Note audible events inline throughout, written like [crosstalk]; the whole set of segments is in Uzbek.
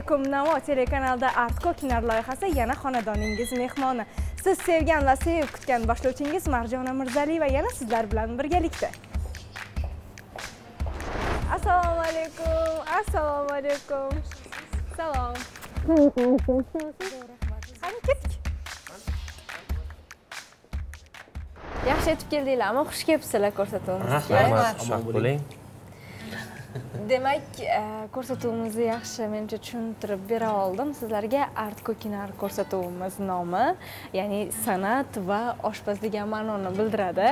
alaykum navo. Telekanalida artko kinar loyihasi yana xonadoningiz mehmoni. Siz sevgan va sevib kutgan boshlovchingiz marjona mirzaliyeva yana sizlar bilan birgalikda. Assalomu alaykum assalomu alaykum. Salom. Qani ketdik? Yaxshi yetib keldinglarmi xush kelibsizlar ko'rsatuvimizga rahmat. Xushvaqt bo'ling demak e, ko'rsatuvimizni yaxshi menimcha tushuntirib bera oldim. Sizlarga art ko'kinar ko'rsatuvimiz nomi ya'ni san'at va oshpaz degan ma'noni bildiradi.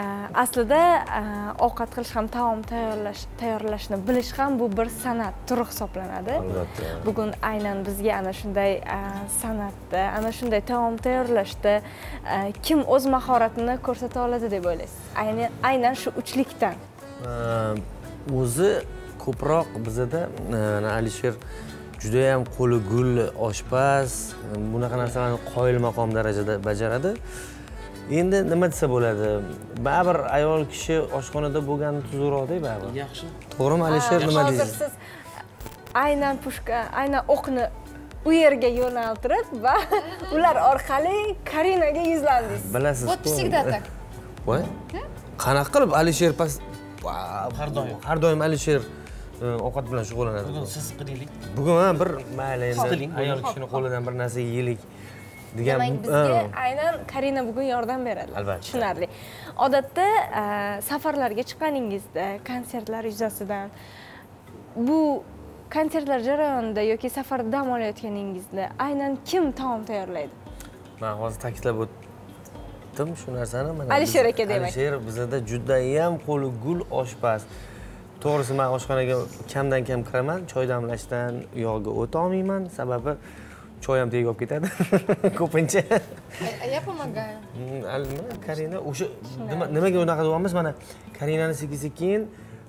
E, aslida e, ovqat qilish ham taom tayyorlash tayyorlashni bilish ham bu bir san'at turi hisoblanadi. Albatta. Bugun aynan bizga ana shunday san'atda ana shunday taom tayyorlashda kim o'z mahoratini ko'rsata oladi deb o'ylaysiz? Aynan aynan shu uchlikdan o'zi ko'proq bizada e, alisher judayam qo'li gul oshpaz bunaqa narsalarni qoyilmaqom darajada bajaradi. Endi nima desa bo'ladi? Baribir ayol kishi oshxonada bo'lgani tuzukroqda baribir. Yaxshi. To'g'rimi alisher nima hozir deysiz? siz aynan pushka aynan o'qni u yerga yo'naltirib va [laughs] ular orqali karinaga yuzlandingiz. Bilasiz Вот всегда так. voy. Qanaqa qilib alisher pas Har doim. har doim alisher e, ovqat bilan shug'ullanadi. Bugun siz qilaylik. Bugun ha bir mayli endi ayol kishini qo'lidan bir narsa yeylik degan demak bizga aynan karina bugun yordam beradi. Albatta. tushunarli. Odatda e, safarlarga chiqqaningizda konsertlar yuzasidan bu konsertlar jarayonida yoki safarda dam olayotganingizda aynan kim taom tayyorlaydi? Man hozir ta'kidlab o'tdim shu narsani. Mana Alisher aka demak. alisher bizada judayam qo'li gul oshpaz. To'g'risi man oshxonaga kamdan kam kiraman choy damlashdan u yoqqa o'ta olmayman. Sababi choy ham tega olib ketadi. [laughs] Ko'pincha. Я помогаю. Mm, karina? O'sha nima- nimaga unaqa deyapmiz? Mana karinani sekin sekin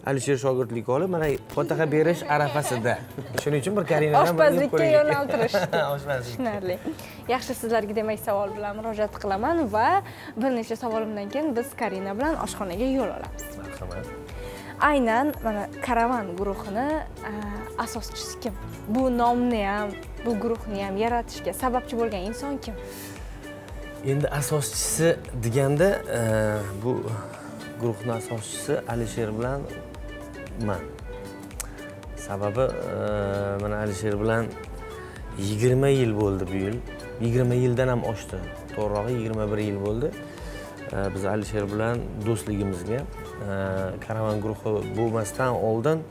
alisher shogirdlikka olib mana fotiha berish arafasida. Shuning uchun bir karinadan oshpazlikka yo'naltirish. [laughs] Oshpazlik. Tushunarli. Yaxshi sizlarga demak savol bilan murojaat qilaman va bir necha savolimdan keyin biz karina bilan oshxonaga yo'l olamiz. Marhamat. Aynan mana karavan guruhini a, asoschisi kim? Bu nomni ham bu guruhni ham yaratishga sababchi bo'lgan inson kim? Endi asoschisi deganda e, bu guruhni asoschisi alisher bilan man sababi e, mana alisher bilan yigirma yil bo'ldi bu yil. Yigirma yildan ham oshdi. To'g'rirog'i yigirma bir yil bo'ldi. E, biz alisher bilan do'stligimizga e, karavan guruhi bo'lmasdan oldin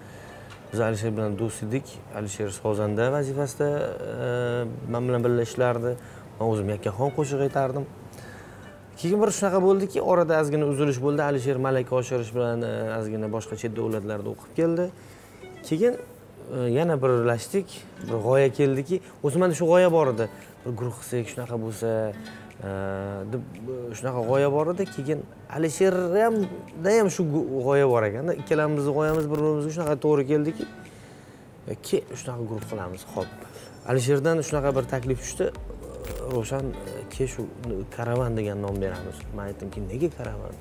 biz alisher bilan do'st edik. Alisher sozanda vazifasida e, man bilan birga ishlardi man o'zim yakkaxon qo'shiq aytardim. Keyin bir shunaqa bo'ldiki orada ozgina uzilish bo'ldi. Alisher malaka oshirish bilan e, ozgina boshqa chet davlatlarda o'qib keldi. Keyin e, yana birlashdik. Bir g'oya keldiki. O'zi manda shu g'oya bor edi. Bir guruh qilsak shunaqa bo'lsa e, deb shunaqa g'oya bor edi. Keyin alisher hamda ham shu g'oya bor ekanda ikkalamizni g'oyamiz bir birimizga shunaqa to'g'ri keldiki. Keyin shunaqa guruh qilamiz ho'p alisherdan shunaqa bir taklif tushdi. Ravshan ke shu karavan degan nom beramiz. Man aytdimki nega karavan?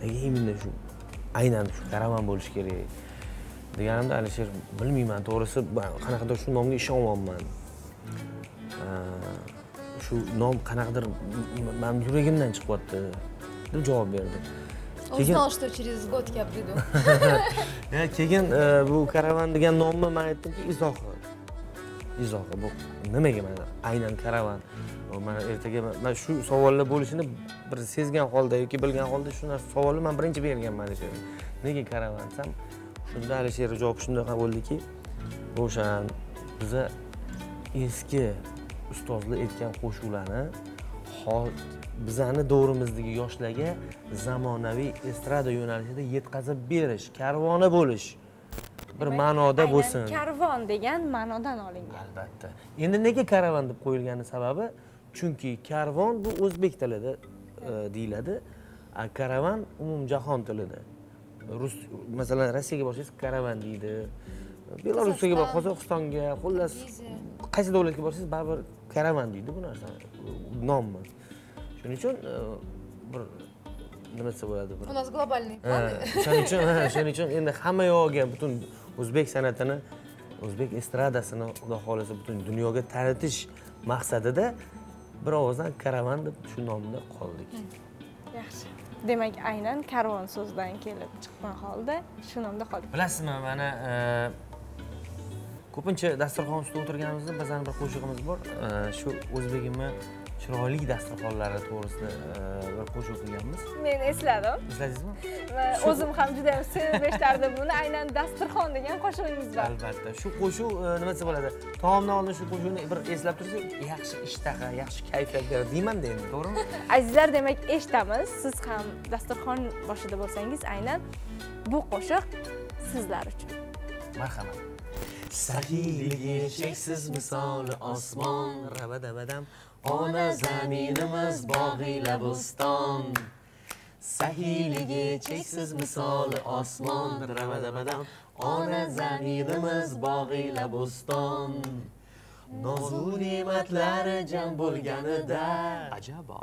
Nega именно shu aynan shu karavan bo'lishi kerak? Deganimda alisher bilmayman to'g'risi qanaqadir shu nomga ishonyapman shu nom qanaqadir mani yuragimdan chiqyapti deb javob berdi. Он знал, что через год я приду. Keyin e, bu karavan degan nomni man aytdimki izohi izohi bu nimaga mana aynan karavan mana ertaga man- shu savollar bo'lishini bir sezgan holda yoki bilgan holda shu narsa savolni man birinchi berganman alisherga nega karavan desam shunda alisher javob shunaqa bo'ldiki o'shan biza eski ustozlar aytgan qo'shiqlarni bizani davrimizdagi yoshlarga zamonaviy estrada yo'nalishida yetkazib berish karvoni bo'lish. Bir ma'noda bo'lsin karvon degan ma'nodan olingan. Albatta. Endi nega karavan deb qo'yilgani sababi? Chunki karvon bu o'zbek tilida e, deyiladi. A karavan umumjahon tilida. Rus masalan rossiyaga borsangiz karavan deydi. Belorussiyaga bor qozog'istonga xullas qaysi davlatga borsangiz baribir karavan deydi. Bu narsa nommi? Shuning uchun e, bir nima desa bo'ladi bir У нас глобальный план. shuning uchun shuning uchun endi hamma yog'iga butun o'zbek san'atini o'zbek estradasini xudo xohlasa butun dunyoga tanitish maqsadida bir ovozdan karavan deb shu nomda qoldik. Yaxshi. Demak aynan karvon so'zidan kelib chiqqan holda shu nomda qoldik. Bilasizmi mana e, ko'pincha dasturxon ustida o'tirganimizda bizani bir qo'shig'imiz bor. E, shu o'zbegimni chiroyli dasturxonlari to'g'risida e, bir qo'shiq qilganmiz men esladim. Esladingizmi o'zim ham juda yam sevib eshitardim buni. Aynan dasturxon degan qo'shig'ingiz bor. Albatta. Shu qo'shuv e, nima desa bo'ladi? Taomdan oldin shu qo'shiqni bir eslab tursak yaxshi ishtaha yaxshi kayfiyat beradi deymanda endi to'g'rimi? [laughs] Azizlar demak eshitamiz siz ham dasturxon boshida bo'lsangiz aynan bu qo'shiq sizlar uchun. Marhamat saxiyligi cheksiz misoli osmon. Rabadabadam. Ona zaminimiz bog'iyla bo'ston. Saxiyligi cheksiz misoli osmon. Rabadabadam. Ona zaminimiz bog'iyla bo'ston. Nozu ne'matlari jam bo'lganida ajabo.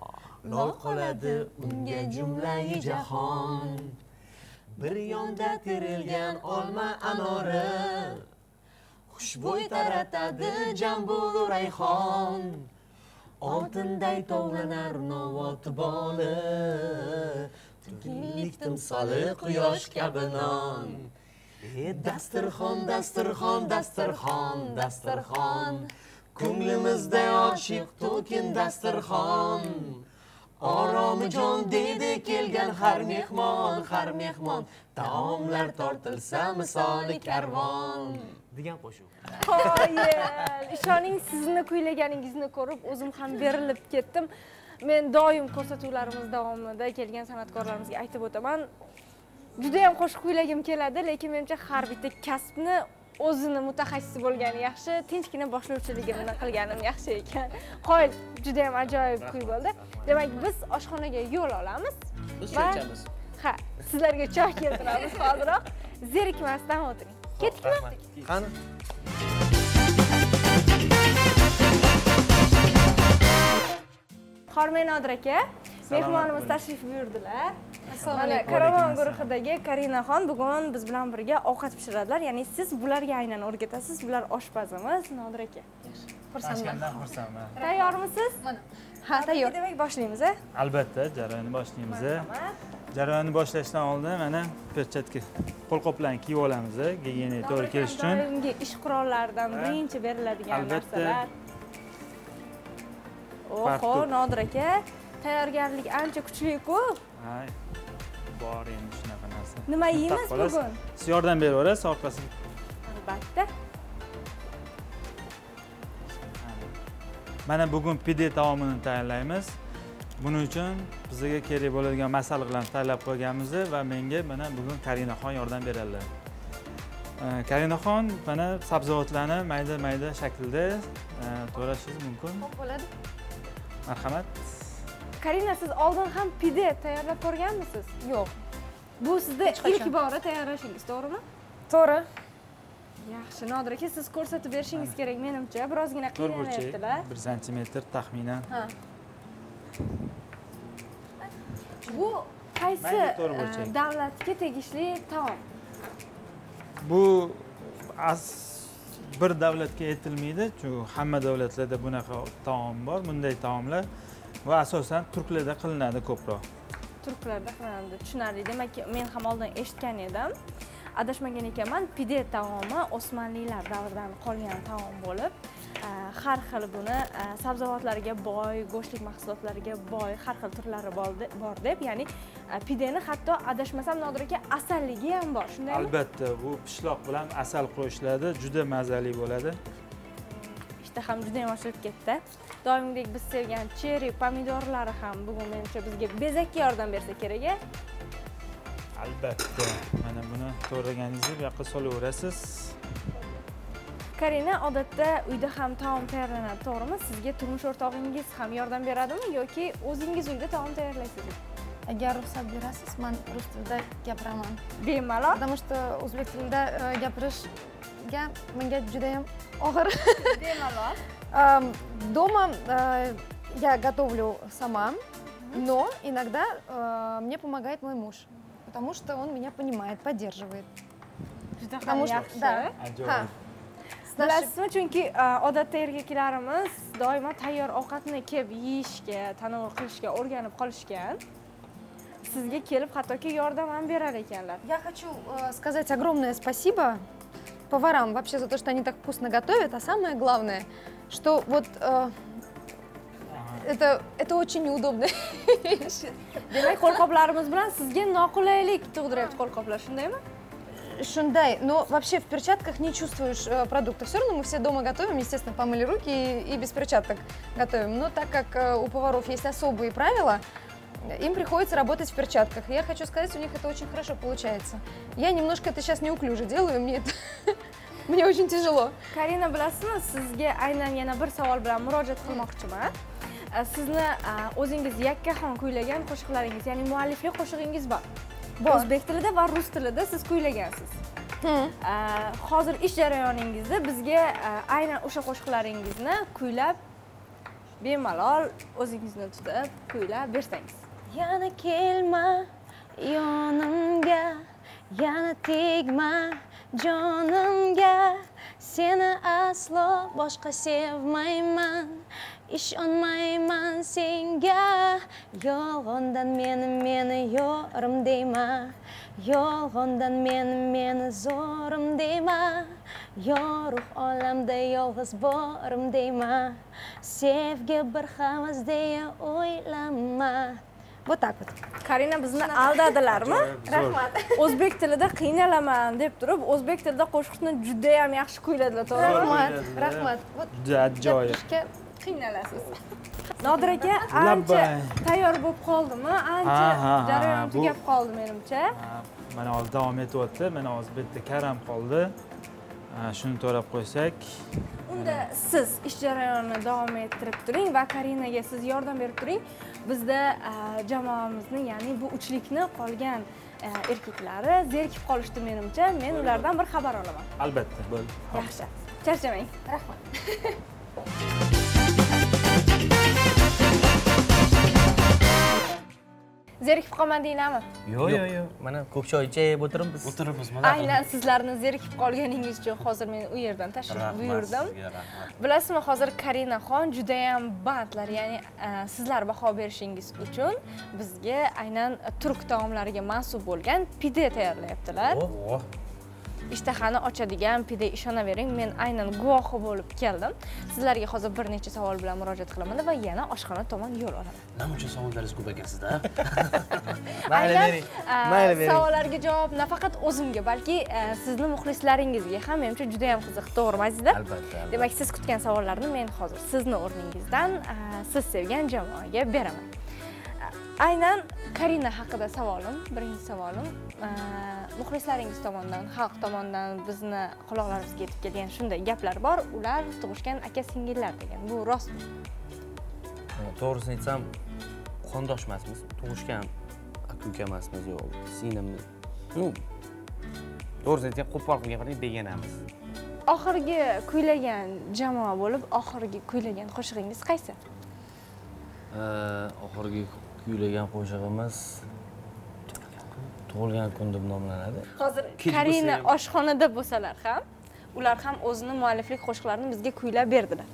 lol qoladi unga jumlai jahon. Bir yonda terilgan olma anori xushbo'y taratadi jambulu rayhon oltinday tovlanar novot boli tunlik timsoli quyosh kabi non e dasturxon dasturxon dasturxon dasturxon ko'nglimizda oshiq to'kin dasturxon oromijon deydi kelgan har mehmon har mehmon taomlar tortilsa misoli karvon degan qo'shiq. Qoyil ishoning sizni kuylaganingizni ko'rib o'zim ham berilib ketdim. Men doim ko'rsatuvlarimiz davomida kelgan san'atkorlarimizga aytib o'taman. Judayam qo'shiq kuylagim keladi lekin menimcha har bitta kasbni o'zini mutaxassisi bo'lgani yaxshi tinchgina boshlovchiligimni qilganim yaxshi ekan. Qoyil judayam ajoyib kuy bo'ldi. demak biz oshxonaga yo'l olamiz Biz choy ichamiz. ha sizlarga choy keltiramiz hoziroq. Zerikmasdan o'tiring ketdikmi qani? Hormay nodir aka mehmonimiz tashrif buyurdilar. Mana karavon guruhidagi karinaxon bugun biz bilan birga ovqat pishiradilar. Ya'ni siz bularga aynan o'rgatasiz bular oshpazimiz. Nodir aka. Tashkandan xursandman. tayyormisiz? Mana. Ha, tayyor. demak boshlaymiz a Albatta, jarayonni boshlaymiz. marhamat Jarayonni boshlashdan oldin mana perchatka qo'lqoplarni kiyib olamiz, gigiyenaga to'g'ri kelish uchun. doimgi ish qurollaridan birinchi beriladigan Albatta. narsalar oho nodir aka tayyorgarlik ancha kuchli-ku. Bor endi shunaqa narsa. nima yeymiz bugun Siz yordam beraverasiz orqasiga. albatta Mana bugun pide taomini tayyorlaymiz. Buning uchun bizga kerak bo'ladigan masalliqlarni tayyorlab qo'yganmiz va menga mana bugun Karinaxon yordam beradilar. Karinaxon mana sabzavotlarni mayda-mayda shaklda e, to'g'rashingiz mumkin. Xo'p, bo'ladi. Marhamat. karina siz oldin ham pide tayyorlab ko'rganmisiz Yo'q. bu qachon. ilk bora tayyorlashingiz to'g'rimi To'g'ri. yaxshi nodir aka siz ko'rsatib berishingiz kerak menimcha birozgina qiynanyaptilar bir santimetr taxminan Ha. Bu qaysi e, davlatga tegishli taom? Bu as bir davlatga aytilmaydi chunki hamma davlatlarda bunaqa taom bor bunday taomlar va asosan turklarda qilinadi ko'proq. Turklarda qilinadi tushunarli. Demak men ham oldin eshitgan edim. Adashmagan ekanman pide taomi osmonlilar davridan qolgan taom bo'lib har xil buni e, sabzavotlarga boy go'shtlik mahsulotlariga boy har xil turlari bor deb ya'ni e, pideni hatto adashmasam nodir aka asalligi ham bor. Shundaymi albatta bu pishloq bilan asal qo'shiladi juda mazali bo'ladi. Ishtaham juda yam ochilib ketdi. Doimgidek biz sevgan cheri pomidorlari ham bugun menimcha bizga bezakka yordam bersa kerak a albatta mana buni to'g'raganingizda bu yoqqa solaverasiz karina odatda uyda ham taom tayyorlanadi to'g'rimi? Sizga turmush o'rtog'ingiz ham yordam beradimi yoki o'zingiz uyda taom tayyorlaysizmi? Agar ruxsat berasiz, men rus tilida gapiraman. bemalol. Потому что o'zbek tilida e, gapirishga menga juda ham og'ir. [laughs] bemalol. Дома э, я готовлю сама, но иногда э, мне помогает мой муж, потому что он меня понимает, поддерживает. Потому что, да, bilasizmi chunki e, odatda erkaklarimiz doimo tayyor ovqatni kelib yeyishga tanovul qilishga o'rganib qolishgan sizga kelib hattoki yordam ham berar ekanlar. Я хочу э, сказать огромное спасибо поварам вообще за то, что они так вкусно готовят, а самое главное, что вот э, это, это очень неудобно. demak [laughs] qo'lqoplarimiz bilan sizga noqulaylik tug'diryapti qo'lqoplar shundaymi Шундай, но вообще в перчатках не чувствуешь э, продукта. Все равно мы все дома готовим, естественно, помыли руки и, и без перчаток готовим. Но так как э, у поваров есть особые правила, им приходится работать в перчатках. Я хочу сказать, у них это очень хорошо получается. Я немножко это сейчас неуклюже делаю, мне это [laughs] мне очень тяжело. karina bilasizmi sizga aynan yana bir savol bilan murojaat qilmoqchiman sizni o'zingiz yakkaxon kuylagan qo'shiqlaringiz ya'ni mualliflik qo'shig'ingiz bor Bor. o'zbek tilida va rus tilida siz kuylagansiz hozir ish jarayoningizda bizga e, aynan o'sha qo'shiqlaringizni kuylab bemalol o'zingizni tutib kuylab bersangiz Yana kelma yonimga, yana tegma jonimga. Seni aslo boshqa sevmayman, ishonmayman senga. Yolg'ondan meni meni yorim deyma, yolg'ondan meni meni zo'rim deyma. Yorug' olamda yolg'iz borim deyma, sevgi bir havas deya o'ylama. Вот так вот. karina bizni aldadilarmi Rahmat. o'zbek tilida qiynalaman deb turib o'zbek tilida qo'shiqni judayam yaxshi kuyladilar to'g'rimi Rahmat. Rahmat. Вот juda ajoyib qiynalasiz. Nodir aka ancha tayyor bo'lib qoldimi? Ancha Ha, ha, ha, jarayon tugab qoldi menimcha. Ha, mana hozir davom etyapti. Mana hozir yerda karam qoldi. Shuni to'lab qo'ysak. Unda siz ish jarayonini davom ettirib turing va karinaga siz yordam berib turing. Bizda jamoamizni ya'ni bu uchlikni qolgan erkaklari zerikib qolishdi menimcha. Men ulardan bir xabar olaman. Albatta bo'ldi. Yaxshi. Charchamang. Rahmat [laughs] zerikib qolmadinglarmi yo'q yo'q. yo'q mana ko'k choy ichib o'tiribmiz. O'tiribmiz mana. Aynan sizlarni zerikib qolganingiz uchun hozir men u yerdan tashrif buyurdim. bilasizmi hozir karinaxon judayam bandlar ya'ni e, sizlar baho berishingiz uchun bizga aynan turk taomlariga mansub bo'lgan pide tayyorlayaptilar. Oh ishtahani ochadigan pide ishonavering men aynan guvohi bo'lib keldim. Sizlarga hozir bir necha savol bilan murojaat qilaman va yana oshxona tomon yo'l olaman. Namuncha savollaringiz ko'p ekan sizda [laughs] mayli bering. a, mayli bering. savollarga javob nafaqat o'zimga balki a, sizni muxlislaringizga ham menimcha juda yam qiziq. To'g'rimi azizlar albatta demak siz kutgan savollarni men hozir sizni o'rningizdan a, siz sevgan jamoaga beraman aynan karina haqida savolim birinchi savolim. Muxlislaringiz tomonidan xalq tomonidan bizni quloqlarimizga yetib kelgan shunday gaplar bor. Ular tug'ishgan aka singillar degan. Bu rostmi? To'g'risini aytsam qondosh emasmiz tug'ishgan aka uka emasmiz yo'q singlimiz ну to'g'risini aytsam qo'pol qilib gapiring begonamiz oxirgi kuylagan jamoa bo'lib oxirgi kuylagan qo'shig'ingiz qaysi? Oxirgi kuylagan qo'shig'imiz tug'ilgan kun deb nomlanadi. Hozir karina oshxonada bo'lsalar ham ular ham o'zini mualliflik qo'shiqlarini bizga kuylab berdilar.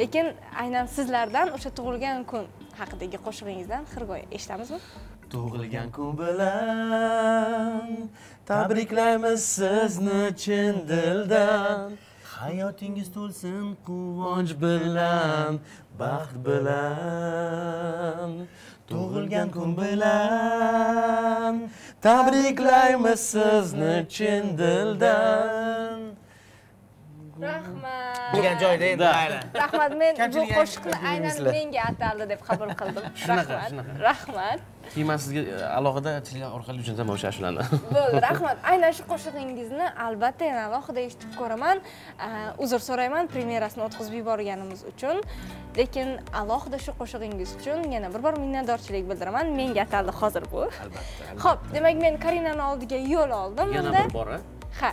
Lekin aynan sizlardan o'sha tug'ilgan kun haqidagi qo'shig'ingizdan xirgoyi eshitamizmi? Tug'ilgan kun bilan tabriklaymiz sizni chin dildan hayotingiz to'lsin quvonch bilan baxt bilan tug'ilgan kun bilan tabriklaymiz sizni chin dildan? Rahmat. Degan joyda endi mayli rahmat men bu qo'shiqni aynan menga ataldi deb qabul qildim. [laughs] Shunaqa, rahmat. shunaqa. rahmat. Keyin man sizga e, alohida telefon orqali jo'nataman o'sha ashulani. [laughs] Bo'ldi rahmat. Aynan shu qo'shig'ingizni albatta yana alohida eshitib ko'raman. Uzr so'rayman premyerasini o'tkazib yuborganimiz uchun. Lekin alohida shu qo'shig'ingiz uchun yana bir bor minnatdorchilik bildiraman. Menga ataldi hozir bu. Albatta ho'p demak men karinani oldiga yo'l oldim. Yana bir bor ha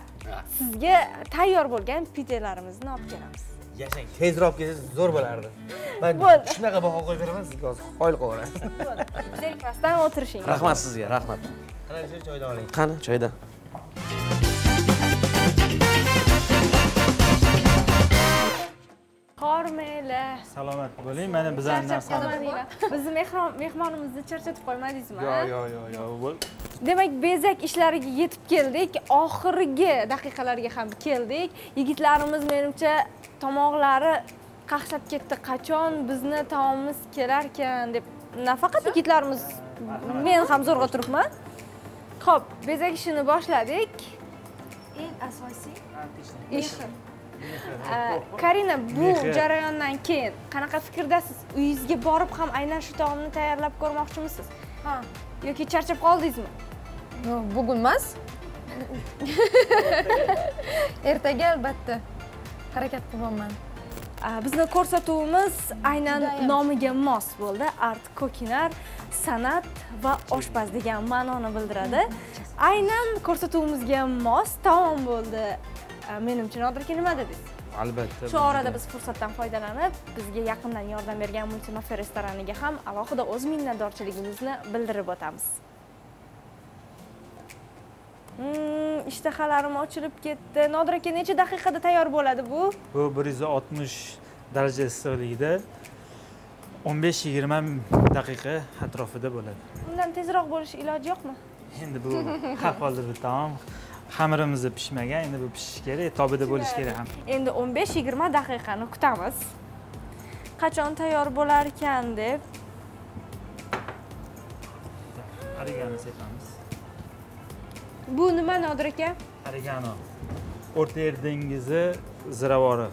sizga tayyor bo'lgan pidelarimizni olib kelamiz. Yashang tezroq kelsangiz zo'r bo'lardi. Man [laughs] shunaqa baho qo'yib beraman sizga hozir qoyil qo'yaverasiz [laughs] zerikmasdan o'tirishing rahmat sizga rahmat. Qani shu choyni oling. Qani choyda? Bormanglar salomat bo'ling mana bizani qolmadinglar bizni mehmon- mehmonimizni charchatib qolmadingizmi yo'q yo'q yo'q yo'q bo'l demak bezak ishlariga yetib keldik. Oxirgi daqiqalarga ham keldik. Yigitlarimiz menimcha tomoqlari qaqshab ketdi. Qachon bizni taomimiz kelarkan deb nafaqat yigitlarimiz men ham zo'rg'a turibman. Ho'p bezak ishini boshladik. Eng asosiy ish karina bu jarayondan keyin qanaqa fikrdasiz? Uyingizga borib ham aynan shu taomni tayyorlab ko'rmoqchimisiz? Ha. Yoki charchab qoldingizmi bugun emas. [laughs] Ertaga albatta harakat qilyapman bizni ko'rsatuvimiz aynan nomiga mos bo'ldi. Art kokinar san'at va oshpaz degan ma'noni bildiradi. Aynan ko'rsatuvimizga mos taom bo'ldi. Menimcha nodir aka nima dedingiz? Albatta shu orada biz fursatdan foydalanib bizga yaqindan yordam bergan multimafe restoraniga ham alohida o'z minnatdorchiligimizni bildirib o'tamiz ishtahalarim ochilib ketdi nodir aka necha daqiqada tayyor bo'ladi bu bu bir yuz oltmish daraja issiqlikda o'n besh yigirma daqiqa atrofida bo'ladi undan tezroq bo'lishi iloji yo'qmi endi bu har holda bu taom xamirimiz pishmagan endi bu pishishi kerak tobida bo'lishi kerak ham endi 15-20 daqiqani kutamiz qachon tayyor bo'lar ekan deb oregano sepamiz bu nima nodir aka oregano o'rta yer dengizi ziravori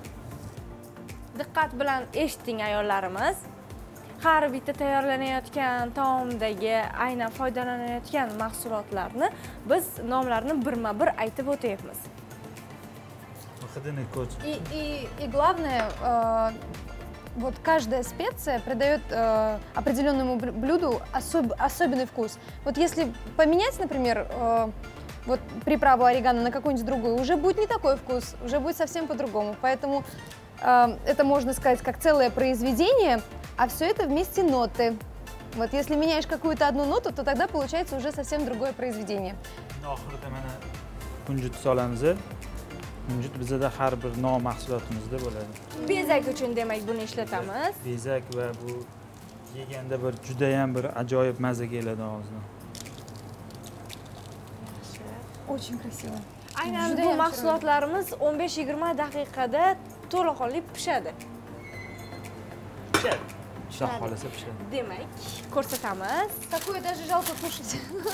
diqqat bilan eshiting ayollarimiz har bitta tayyorlanayotgan taomdagi aynan foydalanayotgan mahsulotlarni biz nomlarini birma bir aytib o'tyapmiz И, и, и главное, э, вот каждая специя придает э, определенному блю- блюду особ- особенный вкус. Вот если поменять, например, э, вот приправу орегано на какую-нибудь другую, уже будет не такой вкус, уже будет совсем по-другому. Поэтому э, это можно сказать как целое произведение, а все это вместе ноты. Вот если меняешь какую-то одну ноту, то тогда получается уже совсем другое произведение. kunjut bizada har bir non mahsulotimizda bo'ladi bezak uchun demak buni ishlatamiz bezak va bu yeganda bir judayam bir ajoyib mazza keladi og'izga Очень красиvo. aynan bu mahsulotlarimiz 15-20 daqiqada to'laqonli pishadi. Xudo xohlasa pishadi. Demak ko'rsatamiz. Такое даже жалко кушать.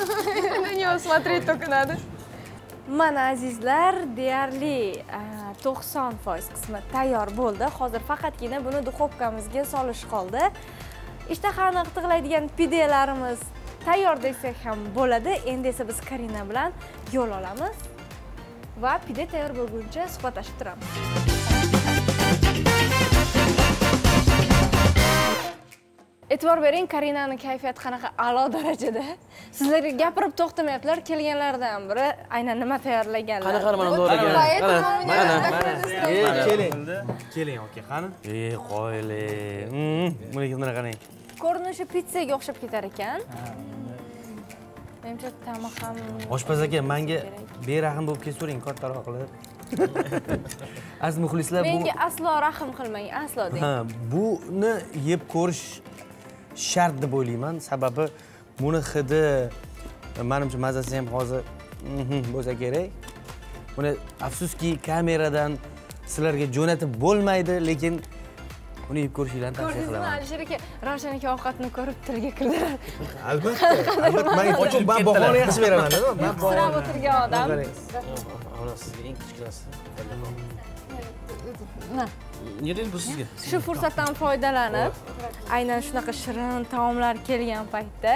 [laughs] На него смотреть только надо. mana azizlar deyarli ah, 90 foiz qismi tayyor bo'ldi. Hozir faqatgina buni duxovkamizga solish qoldi. Ishtahani qitiqlaydigan pidelarimiz tayyor desak ham bo'ladi. Endi esa biz karina bilan yo'l olamiz va pide tayyor bo'lguncha suhbatlashib turamiz. E'tibor bering karinani kayfiyati qanaqa a'lo darajada? Sizlarga gapirib to'xtamayaptilar. Kelganlaridan biri aynan nima tayyorlaganlar? Qani qani mana настроение. keling. Keling aka qani? E qo'yling Mm, buni kimdan qarang ko'rinishi pitsaga o'xshab ketar ekan. Menimcha ta'mi ham oshpaz aka manga berahm bo'lib kelsavering kattaroq qilib. [laughs] Aziz muxlislar bu menga aslo rahm qilmang aslo deng. Ha buni yeb ko'rish shart deb o'ylayman. Sababi buni hidi manimcha mazasi ham hozir mhm bo'lsa kerak. Buni afsuski kameradan sizlarga jo'natib bo'lmaydi lekin uni yeb ko'rishinglarni tavsiya ko'rdingizmi qilaman. Alisher aka ravshan aka ovqatni ko'rib tilga kirdilar. Albatta albatta. Man [laughs] ochib bahoni yaxshi beraman man sirab o'tirgan odam. ana sizga eng kichkinasi На. Neden bu sizga? shu fursatdan foydalanib aynan shunaqa shirin taomlar kelgan paytda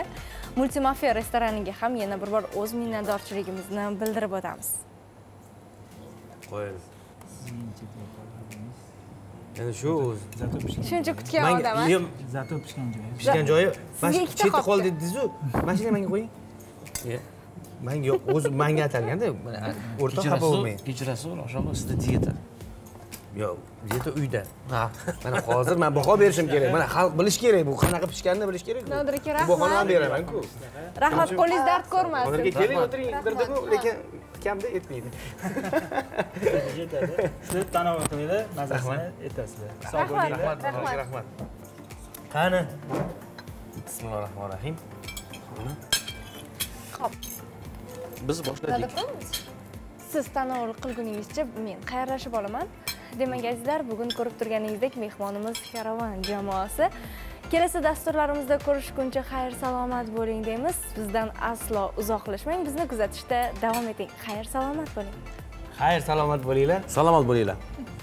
multimafiya restoraniga ham yana bir bor o'z minnatdorchiligimizni bildirib o'tamiz. Qo'ying endi shu o'zi shuncha kutgan odam zato pishgan joyi pishgan joyi mana shu chetda qoldi. qol dedingizu mashina menga qo'ying Ye. manga yo'q o'zi manga atalganda mana o'rtoq xafa bo'lmang Kechirasiz, oshom sizda dieta. Yo'q где-то uyda. Ha mana hozir man baho berishim kerak. Mana xalq bilishi kerak bu. Qanaqa pishganini bilishi kerak Nodir aka, rahmat. bahoni ham beraman-ku. Rahmat qo'lingiz dard ko'rmasin. Hozirga keling o'tiring birdimu lekin kamda etmaydi. Yetadi shu tanovul qilinglar mazasini aytasizlar hisob Rahmat. bo'linglar. rahmat. Rahmat qani bismillahi rohmanir rohim Xo'p, biz boshladik. Siz tanovul qilguningizcha men xayrlashib olaman demak azizlar bugun ko'rib turganingizdek mehmonimiz karavan jamoasi. Kelasi dasturlarimizda ko'rishguncha xayr salomat bo'ling deymiz. Bizdan aslo uzoqlashmang. Bizni kuzatishda davom eting. Xayr salomat bo'ling. Xayr salomat bo'linglar. Salomat bo'linglar